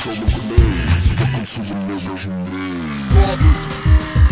throwing grenades. Welcome to the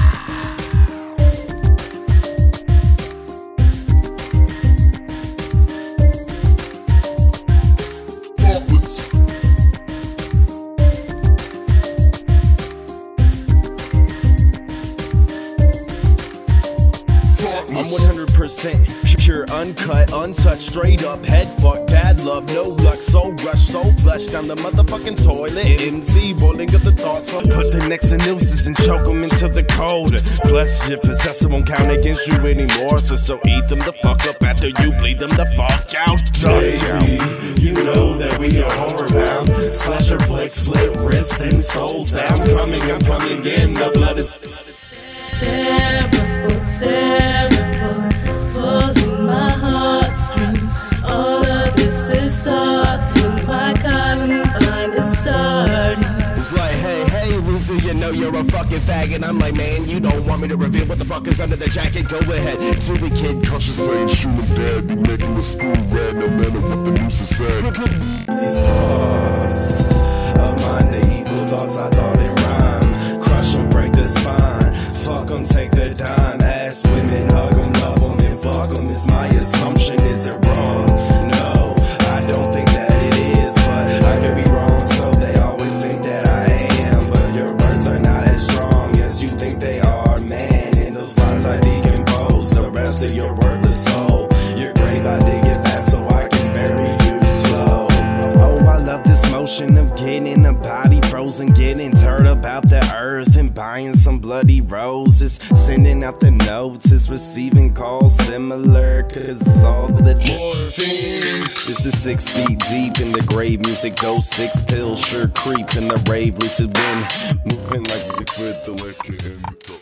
I'm 100% pure, uncut, untouched, straight up, head fuck, bad love, no luck, so rush, so flush down the motherfucking toilet. MC boiling up the thoughts, so put the next to nooses and choke them into the cold. Plus, your possessor won't count against you anymore, so so eat them the fuck up after you bleed them the fuck out. Baby, you know that we are homeward bound. Slash your flex, slit wrists, and souls down. I'm coming, I'm coming in. The blood is. Lucy, you know you're a fucking faggot. I'm like, man, you don't want me to reveal what the fuck is under the jacket. Go ahead, do it, kid. Conscious saying shoot him dead. Be making the school red. No matter what the news has said. Think they are, man. In those lines I decompose the rest of your worthless soul. Your grave I dig it fast so I can bury you slow. Oh, I love this motion of getting a body frozen, getting turned about the earth and buying some bloody roses. Sending out the notes, is receiving calls similar, cause it's all the morphine. This is six feet deep in the grave. Music goes six pills, sure creep in the rave. Lucid wind, moving like Liquid, the liquor in the cup.